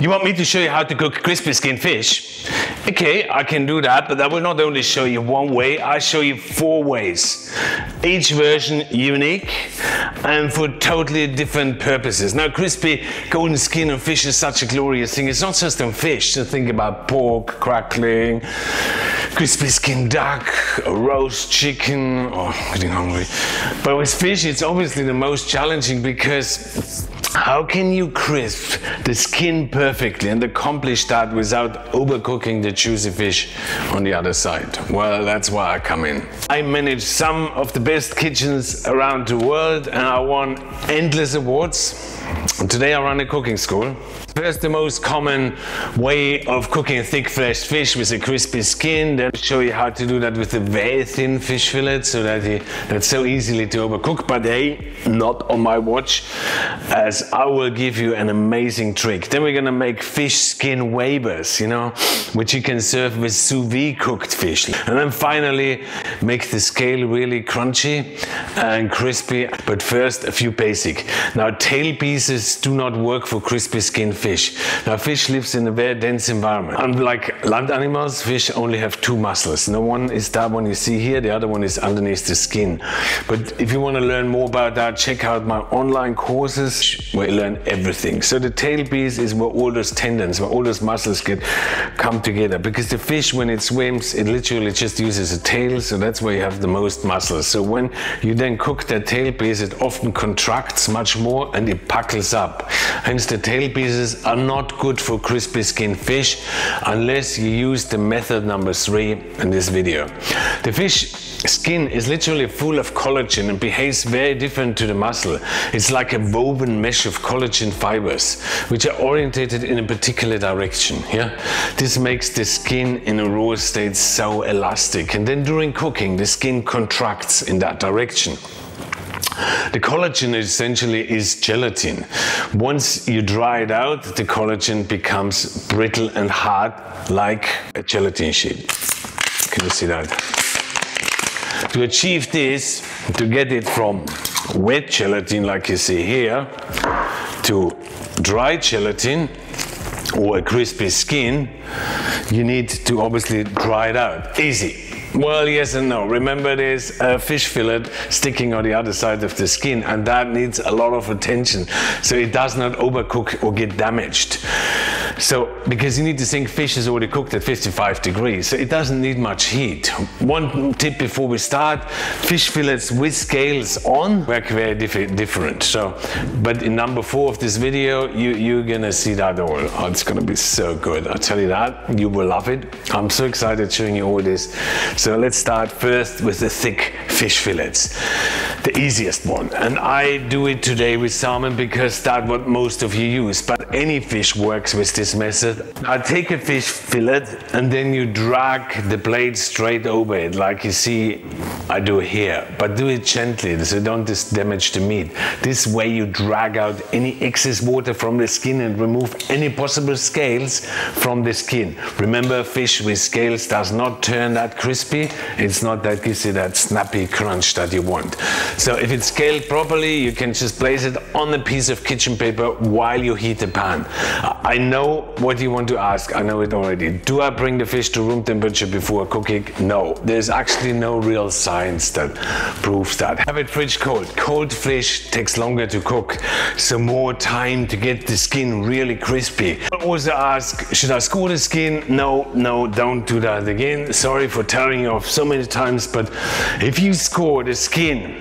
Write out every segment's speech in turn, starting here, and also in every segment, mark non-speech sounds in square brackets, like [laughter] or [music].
You want me to show you how to cook crispy skin fish? Okay, I can do that, but I will not only show you one way, I show you four ways. Each version unique and for totally different purposes. Now, crispy golden skin on fish is such a glorious thing. It's not just on fish. So think about pork, crackling, crispy skin duck, roast chicken. Oh, I'm getting hungry. But with fish, it's obviously the most challenging because how can you crisp the skin perfectly and accomplish that without overcooking the juicy fish on the other side? Well, that's why I come in. I manage some of the best kitchens around the world and I won endless awards. Today I run a cooking school First, the most common way of cooking thick fleshed fish with a crispy skin. Then show you how to do that with a very thin fish fillet so that he, that's so easily to overcook. But hey, not on my watch, as I will give you an amazing trick. Then we're gonna make fish skin wafers, you know, which you can serve with sous vide cooked fish. And then finally, make the scale really crunchy and crispy. But first, a few basic. Now, tail pieces do not work for crispy skin fish. Now fish lives in a very dense environment. Unlike land animals, fish only have two muscles. The one is that one you see here, the other one is underneath the skin. But if you want to learn more about that, check out my online courses where you learn everything. So the tail piece is where all those tendons, where all those muscles get come together. Because the fish, when it swims, it literally just uses a tail, so that's where you have the most muscles. So when you then cook that tail piece, it often contracts much more and it puckles up. Hence the tail pieces are not good for crispy skin fish unless you use the method number three in this video. The fish skin is literally full of collagen and behaves very different to the muscle. It's like a woven mesh of collagen fibers, which are orientated in a particular direction. Yeah, This makes the skin in a raw state so elastic. And then during cooking, the skin contracts in that direction. The collagen essentially is gelatin. Once you dry it out, the collagen becomes brittle and hard like a gelatin sheet. Can you see that? To achieve this, to get it from wet gelatin like you see here, to dry gelatin, or a crispy skin, you need to obviously dry it out. Easy. Well, yes and no. Remember, there's a fish fillet sticking on the other side of the skin, and that needs a lot of attention so it does not overcook or get damaged. So, because you need to think fish is already cooked at 55 degrees, so it doesn't need much heat. One tip before we start, fish fillets with scales on work very diff different. So, but in number four of this video, you, you're gonna see that all. Oh, it's gonna be so good. I'll tell you that, you will love it. I'm so excited showing you all this. So let's start first with the thick fish fillets. The easiest one. And I do it today with salmon because that's what most of you use. But any fish works with this method. I take a fish fillet and then you drag the blade straight over it like you see I do here. But do it gently so don't just damage the meat. This way you drag out any excess water from the skin and remove any possible scales from the skin. Remember fish with scales does not turn that crispy. It's not that gives you that snappy crunch that you want. So if it's scaled properly you can just place it on a piece of kitchen paper while you heat the pan. I know what do you want to ask. I know it already. Do I bring the fish to room temperature before cooking? No. There's actually no real science that proves that. Have it fridge cold. Cold fish takes longer to cook, so more time to get the skin really crispy. I Also ask, should I score the skin? No, no, don't do that again. Sorry for tearing you off so many times, but if you score the skin,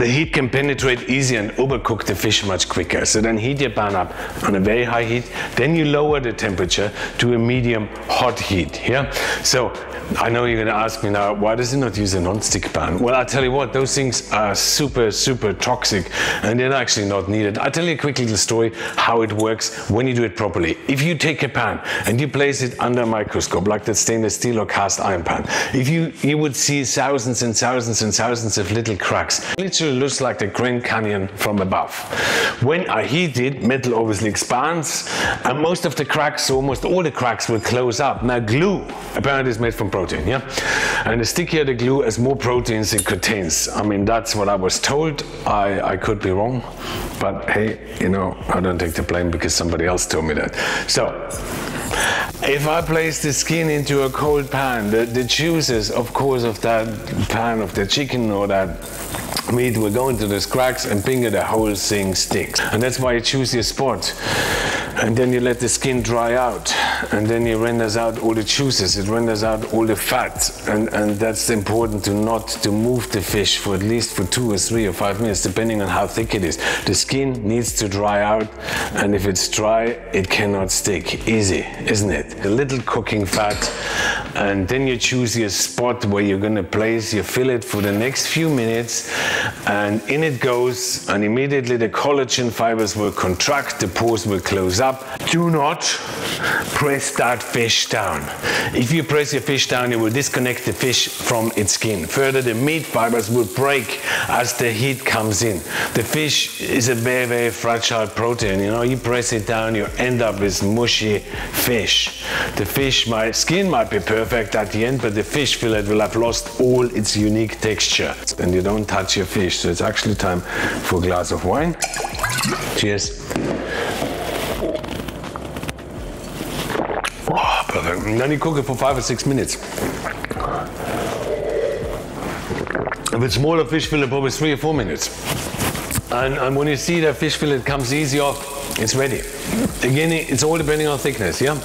the heat can penetrate easy and overcook the fish much quicker. So then heat your pan up on a very high heat. Then you lower the temperature to a medium hot heat. Yeah. So I know you're going to ask me now, why does it not use a non-stick pan? Well, I tell you what, those things are super, super toxic and they're actually not needed. I'll tell you a quick little story how it works when you do it properly. If you take a pan and you place it under a microscope, like that stainless steel or cast iron pan, if you, you would see thousands and thousands and thousands of little cracks. Literally literally looks like the Grand Canyon from above. When I heat it, metal obviously expands, and most of the cracks, almost all the cracks will close up. Now glue, apparently is made from protein, yeah? And the stickier the glue, as more proteins it contains. I mean, that's what I was told. I, I could be wrong, but hey, you know, I don't take the blame because somebody else told me that. So, if I place the skin into a cold pan, the, the juices, of course, of that pan of the chicken or that meat will go into those cracks and bingo, the whole thing sticks. And that's why you choose your spot. And then you let the skin dry out. And then it renders out all the juices. It renders out all the fat. And, and that's important to not to move the fish for at least for two or three or five minutes, depending on how thick it is. The skin needs to dry out. And if it's dry, it cannot stick. Easy, isn't it? A little cooking fat. And then you choose your spot where you're going to place your fillet for the next few minutes. And in it goes. And immediately the collagen fibers will contract, the pores will close up. Do not press that fish down. If you press your fish down, it will disconnect the fish from its skin. Further, the meat fibers will break as the heat comes in. The fish is a very, very fragile protein. You know, you press it down, you end up with mushy fish. The fish, my skin might be perfect at the end, but the fish fillet will have lost all its unique texture. And you don't touch your fish, so it's actually time for a glass of wine. Cheers. And then you cook it for five or six minutes. If it's smaller fish fillet, probably three or four minutes. And, and when you see that fish fillet comes easy off, it's ready. Again, it's all depending on thickness, yeah?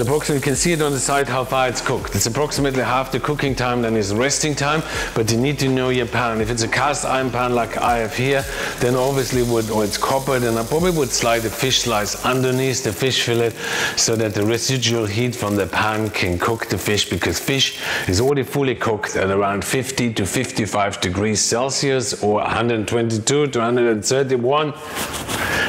Approximately, you can see it on the side how far it's cooked. It's approximately half the cooking time then is resting time, but you need to know your pan. If it's a cast iron pan like I have here, then obviously would, or it's copper, then I probably would slide the fish slice underneath the fish fillet so that the residual heat from the pan can cook the fish because fish is already fully cooked at around 50 to 55 degrees Celsius or 122 to 131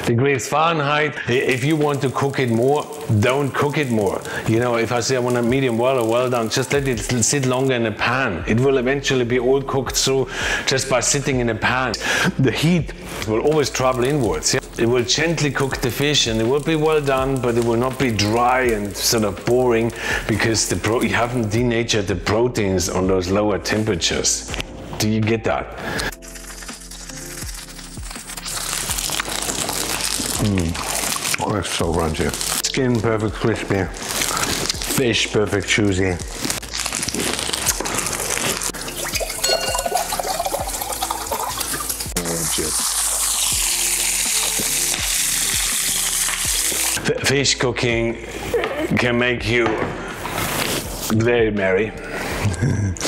degrees Fahrenheit. If you want to cook it more, don't cook it more. You know, if I say I want a medium well or well done, just let it sit longer in a pan. It will eventually be all cooked through just by sitting in a pan. The heat will always travel inwards. Yeah? It will gently cook the fish and it will be well done, but it will not be dry and sort of boring because you haven't denatured the proteins on those lower temperatures. Do you get that? Mm. Oh, that's so crunchy. Skin perfect crispy, fish perfect juicy. F- fish cooking can make you very merry. [laughs]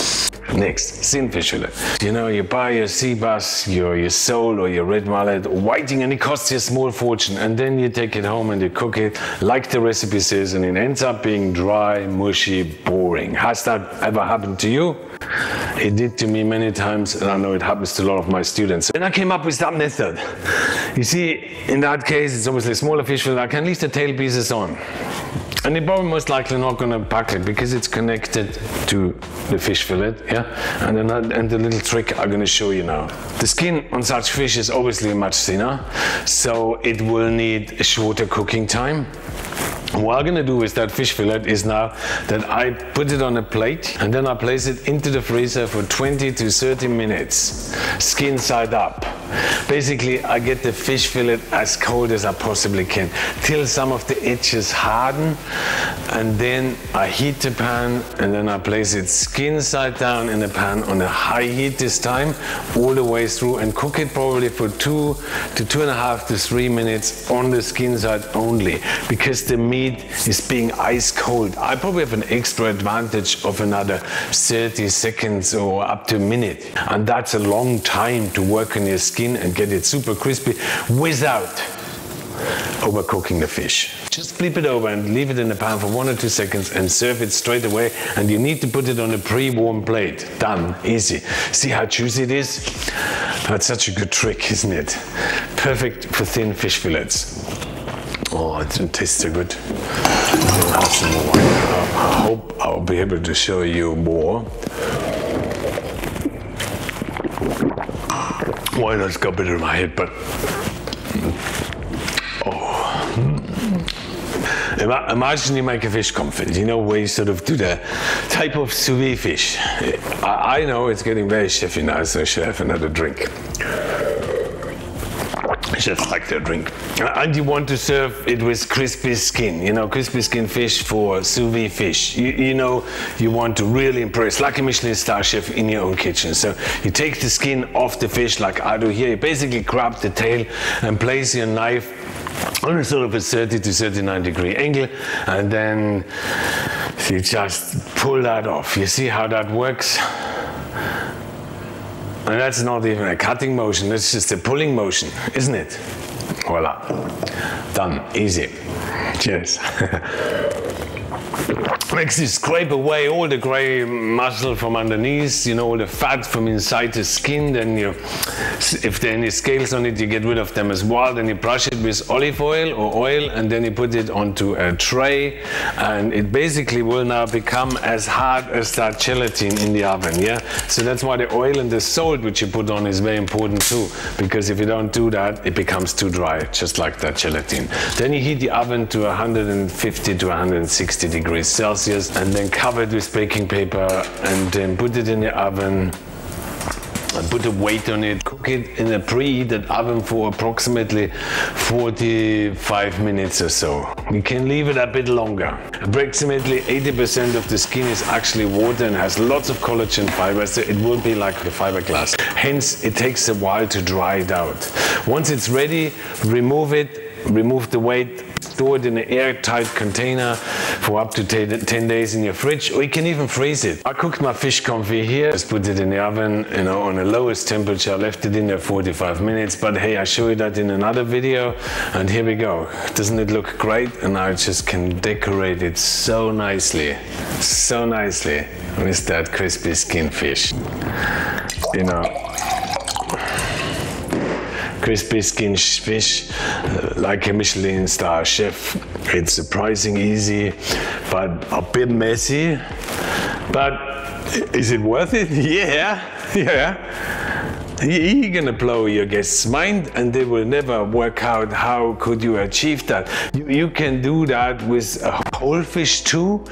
Next, fillet. You know, you buy your sea bass, your, your sole or your red mullet, whiting, and it costs you a small fortune. And then you take it home and you cook it like the recipe says, and it ends up being dry, mushy, boring. Has that ever happened to you? It did to me many times, and I know it happens to a lot of my students. And I came up with that method. You see, in that case, it's obviously a smaller fish fillet. I can leave the tail pieces on. And you're probably most likely not going to pack it because it's connected to the fish fillet, yeah? And, then, and the little trick I'm going to show you now. The skin on such fish is obviously much thinner, so it will need a shorter cooking time. What I'm gonna do with that fish fillet is now that I put it on a plate and then I place it into the freezer for 20 to 30 minutes, skin side up. Basically, I get the fish fillet as cold as I possibly can till some of the edges harden and then I heat the pan and then I place it skin side down in the pan on a high heat this time all the way through and cook it probably for two to two and a half to three minutes on the skin side only because the meat is being ice cold. I probably have an extra advantage of another 30 seconds or up to a minute. And that's a long time to work on your skin and get it super crispy without overcooking the fish. Just flip it over and leave it in the pan for one or two seconds and serve it straight away. And you need to put it on a pre-warm plate. Done, easy. See how juicy it is? That's such a good trick, isn't it? Perfect for thin fish fillets. Oh, it tastes so good. I'll have some more. I hope I'll be able to show you more. Wine not got better in my head, but oh. hmm. Ima- Imagine you make a fish confit, you know, where you sort of do the type of sous vide fish. I, I know it's getting very chefy now, so should have another drink. Just like their drink. And you want to serve it with crispy skin, you know, crispy skin fish for sous vide fish. You, you know, you want to really impress, like a Michelin star chef in your own kitchen. So you take the skin off the fish, like I do here. You basically grab the tail and place your knife on a sort of a 30 to 39 degree angle and then you just pull that off. You see how that works? And that's not even a cutting motion, that's just a pulling motion, isn't it? Voila. Done. Easy. Cheers. [laughs] Next you scrape away all the gray muscle from underneath, you know, all the fat from inside the skin. Then you, if there are any scales on it, you get rid of them as well. Then you brush it with olive oil or oil, and then you put it onto a tray, and it basically will now become as hard as that gelatin in the oven. Yeah. So that's why the oil and the salt which you put on is very important too, because if you don't do that, it becomes too dry, just like that gelatin. Then you heat the oven to 150 to 160 degrees Celsius and then cover it with baking paper and then put it in the oven and put a weight on it, cook it in a preheated oven for approximately 45 minutes or so. You can leave it a bit longer. Approximately 80% of the skin is actually water and has lots of collagen fiber, so it will be like a fiberglass. Hence, it takes a while to dry it out. Once it's ready, remove it, remove the weight, store it in an airtight container for up to 10 days in your fridge, or you can even freeze it. I cooked my fish confit here, just put it in the oven, you know, on the lowest temperature, I left it in there 45 minutes, but hey, I show you that in another video, and here we go. Doesn't it look great? And I just can decorate it so nicely, so nicely with that crispy skin fish. You know, crispy skin fish uh, like a Michelin star chef. It's surprising easy, but a bit messy. But is it worth it? [laughs] Yeah, [laughs] yeah. You're gonna blow your guests' mind and they will never work out how could you achieve that. You, you, can do that with a whole fish too,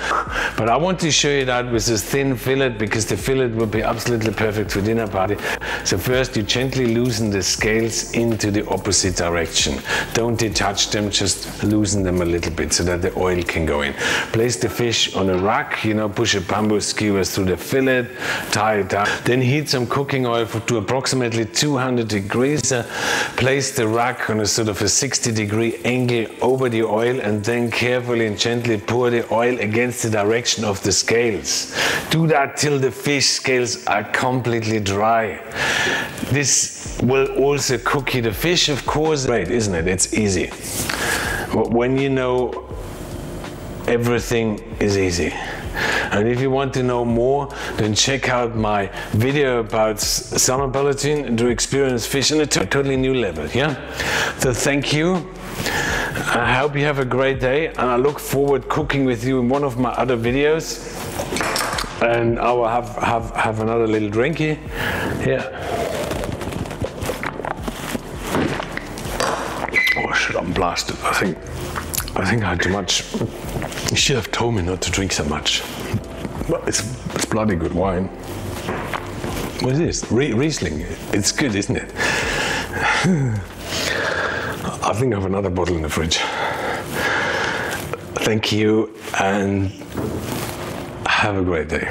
but I want to show you that with this thin fillet because the fillet will be absolutely perfect for dinner party. So first you gently loosen the scales into the opposite direction. Don't detach them, just loosen them a little bit so that the oil can go in. Place the fish on a rack, you know, push a bamboo skewer through the fillet, tie it down. Then heat some cooking oil for, to approximately approximately 200 degrees. Uh, place the rack on a sort of a 60 degree angle over the oil and then carefully and gently pour the oil against the direction of the scales. Do that till the fish scales are completely dry. This will also cook the fish, of course. Great, isn't it? It's easy. When you know everything is easy. And if you want to know more, then check out my video about Salmon Ballotine to experience fish on a totally new level. Yeah. So thank you. I hope you have a great day, and I look forward cooking with you in one of my other videos. And I will have have have another little drinky. Yeah. Oh shit! I'm blasted. I think I think I had too much. You should have told me not to drink so much. But it's, it's bloody good wine. What is this? Riesling. It's good, isn't it? [sighs] I think I have another bottle in the fridge. Thank you and have a great day.